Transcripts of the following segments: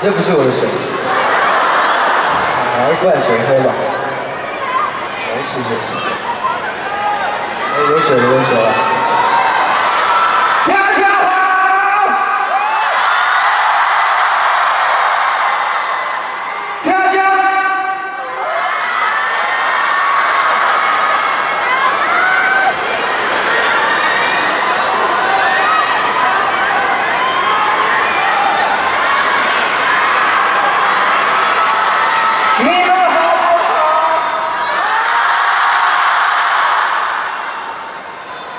这不是我的水，拿一罐水喝吧。哎，谢谢谢谢。哎，有水了有水了。大家好。大家。你们好不好？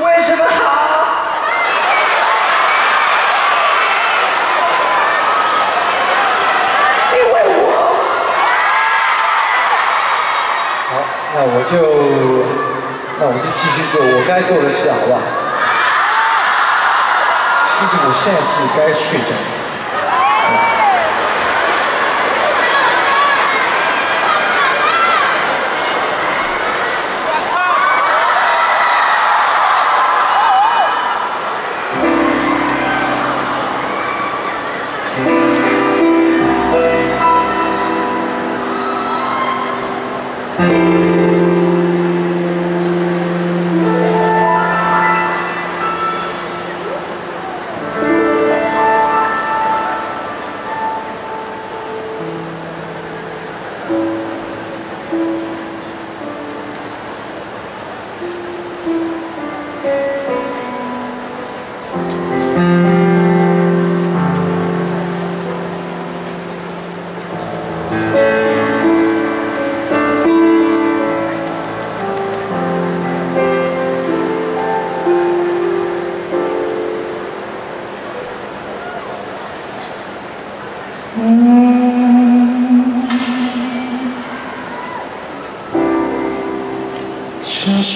为什么好？因为我。好，那我就，那我就继续做我该做的事，好不好？其实我现在是该睡觉。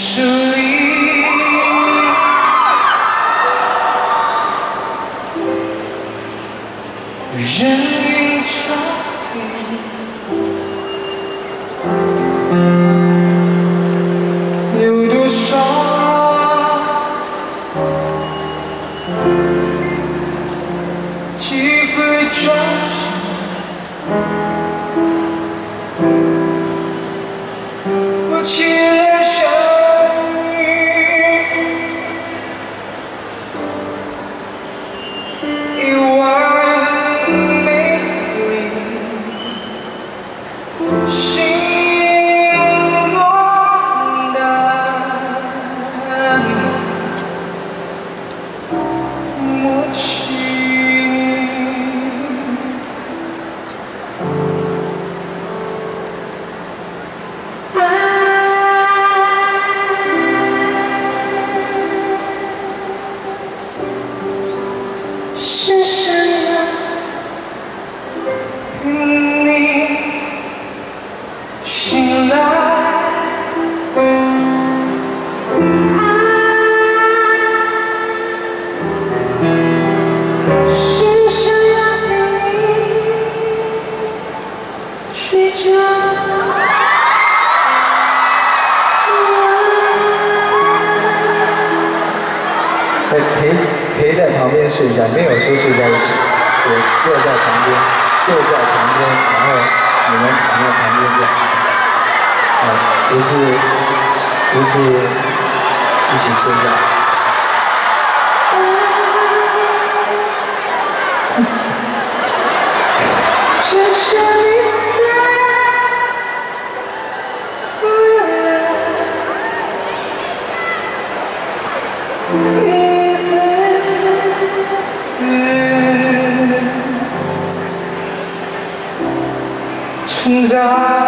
城市里，人云交替，有多少机会转身？陪陪在旁边睡觉，没有说睡在一起，我坐在旁边，坐在旁边，然后你们躺在旁边这样子，啊，不是不是一起睡觉。这 是 desire.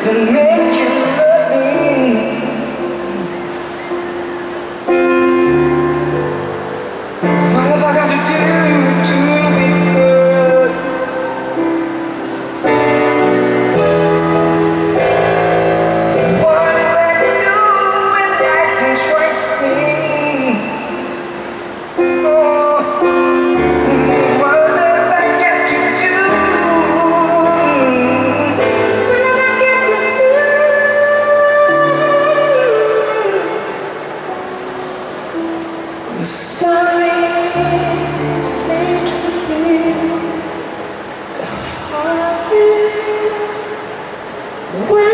to make you love me. What have I got to do to? Where